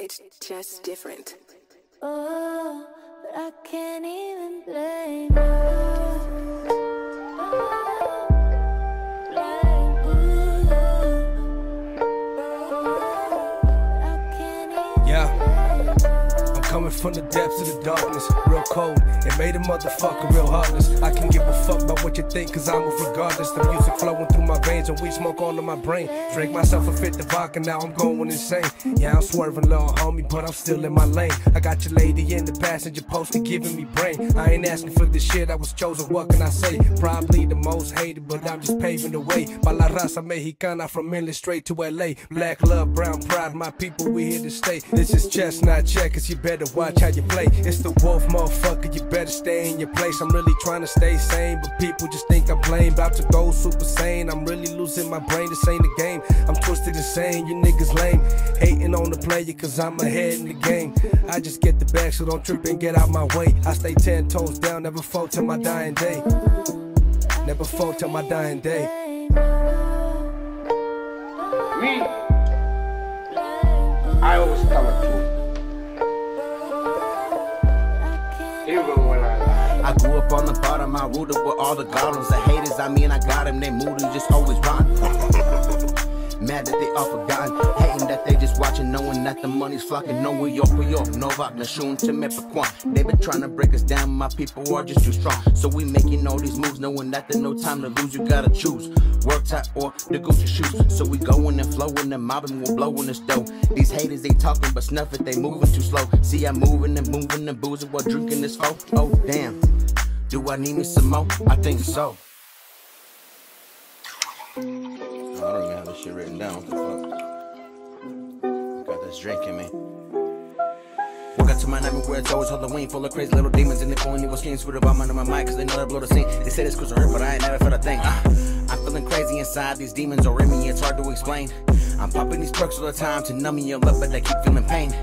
It's just different. Oh, but I can't even blame her. Oh, blame you. I can't even Yeah. Coming from the depths of the darkness, real cold. It made a motherfucker real heartless. I can give a fuck about what you think, cause I'm regardless. The music flowing through my veins and weed smoke all in my brain. Drink myself a fit of vodka, now I'm going insane. Yeah, I'm swerving, little homie, but I'm still in my lane. I got your lady in the passenger poster giving me brain. I ain't asking for this shit, I was chosen, what can I say? Probably the most hated, but I'm just paving the way. Pa la raza mexicana from Inland straight to LA. Black love, brown pride, my people, we here to stay. This is chestnut checkers, you better watch how you play. It's the wolf, motherfucker, you better stay in your place. I'm really trying to stay sane, but people just think I'm plain. About to go super sane, I'm really losing my brain, this ain't a game. I'm twisted insane, you niggas lame. Hating on the player, cause I'm ahead in the game. I just get the bag, so don't trip and get out my way. I stay ten toes down, never fall till my dying day. Never fall till my dying day. Me, I always tell the truth, when I lie. I grew up on the bottom, I rooted with all the goblins. The haters, I mean, I got them, they moody, just always rhyme. Mad that they all forgotten, hating that they just watching, knowing that the money's flocking. No way up, we up, no rock, no shun to me. They been trying to break us down, my people are just too strong. So we making all these moves, knowing that there's no time to lose, you gotta choose. Work tight or the Gucci shoes. So we going and flowing and mobbing, we're blowing this dough. These haters, they talking, but snuff it, they moving too slow. See, I'm moving and moving and boozing while drinking this folk. Oh, damn. Do I need me some more? I think so. I don't even have this shit written down. What the fuck? Got this drink in me. Woke up to my nightmare it's always Halloween, full of crazy little demons in the phone. Evil schemes with about mind on my mind, cause they know they blow the scene. They say this cause I hurt, but I ain't never felt a thing. Ah, I'm feeling crazy inside, these demons are in me, it's hard to explain. I'm popping these perks all the time to numb me up, but they keep feeling pain.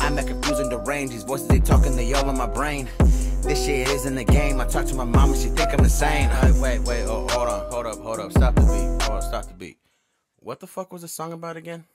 I'm at confusing the range, these voices they talking, they all in my brain. This shit isn't a game. I talk to my mama, she think I'm insane. Hey, wait, wait, oh, hold on, hold up, hold up, stop the beat, hold up, stop the beat. What the fuck was the song about again?